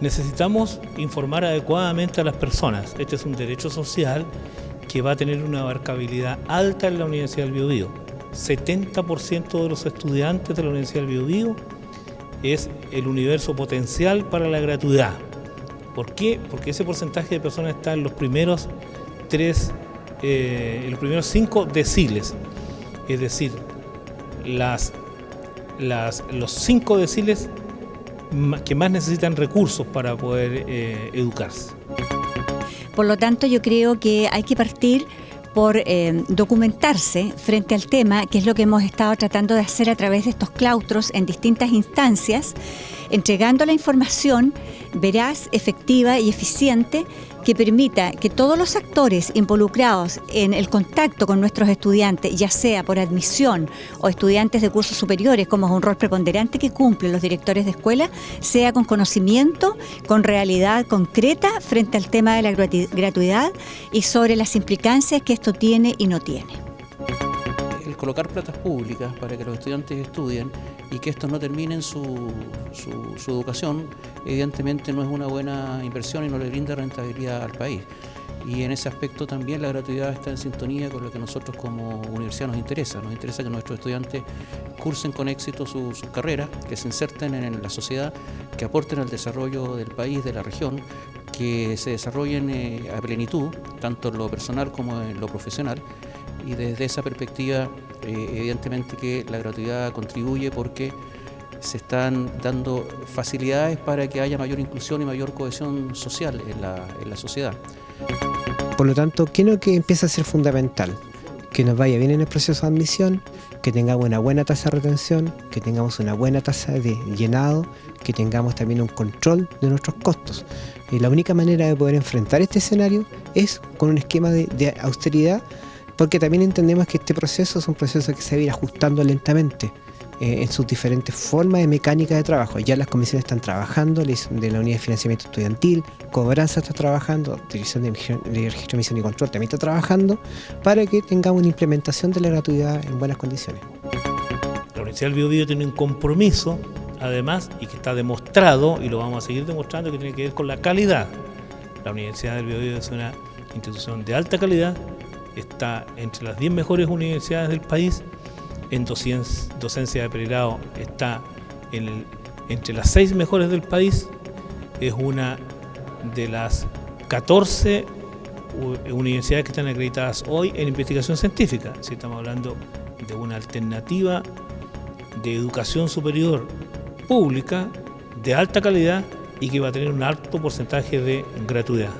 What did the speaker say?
Necesitamos informar adecuadamente a las personas. Este es un derecho social que va a tener una abarcabilidad alta en la Universidad del Biobío. 70% de los estudiantes de la Universidad del Biobío es el universo potencial para la gratuidad. ¿Por qué? Porque ese porcentaje de personas está en los primeros tres, eh, en los primeros cinco deciles. Es decir, los cinco deciles que más necesitan recursos para poder eh, educarse. Por lo tanto, yo creo que hay que partir por eh, documentarse frente al tema, que es lo que hemos estado tratando de hacer a través de estos claustros en distintas instancias, entregando la información veraz, efectiva y eficiente que permita que todos los actores involucrados en el contacto con nuestros estudiantes, ya sea por admisión o estudiantes de cursos superiores, como es un rol preponderante que cumplen los directores de escuela, sea con conocimiento, con realidad concreta frente al tema de la gratuidad y sobre las implicancias que esto tiene y no tiene colocar platas públicas para que los estudiantes estudien y que estos no terminen su, su, educación, evidentemente no es una buena inversión y no le brinda rentabilidad al país. Y en ese aspecto también la gratuidad está en sintonía con lo que nosotros como universidad nos interesa. Nos interesa que nuestros estudiantes cursen con éxito sus carreras, que se inserten en la sociedad, que aporten al desarrollo del país, de la región, que se desarrollen eh, a plenitud, tanto en lo personal como en lo profesional. Y desde esa perspectiva eh, evidentemente que la gratuidad contribuye porque se están dando facilidades para que haya mayor inclusión y mayor cohesión social en la, en la sociedad. Por lo tanto, creo que empieza a ser fundamental que nos vaya bien en el proceso de admisión, que tengamos una buena tasa de retención, que tengamos una buena tasa de llenado, que tengamos también un control de nuestros costos. Y la única manera de poder enfrentar este escenario es con un esquema de, de austeridad porque también entendemos que este proceso es un proceso que se va a ir ajustando lentamente eh, en sus diferentes formas de mecánica de trabajo. Ya las comisiones están trabajando, de la unidad de financiamiento estudiantil, cobranza está trabajando, dirección de, registro, emisión y control también está trabajando, para que tengamos una implementación de la gratuidad en buenas condiciones. La Universidad del Biobío tiene un compromiso, además, y que está demostrado, y lo vamos a seguir demostrando, que tiene que ver con la calidad. La Universidad del Biobío es una institución de alta calidad está entre las 10 mejores universidades del país, en docencia de pregrado está entre las 6 mejores del país, es una de las 14 universidades que están acreditadas hoy en investigación científica, si estamos hablando de una alternativa de educación superior pública de alta calidad y que va a tener un alto porcentaje de gratuidad.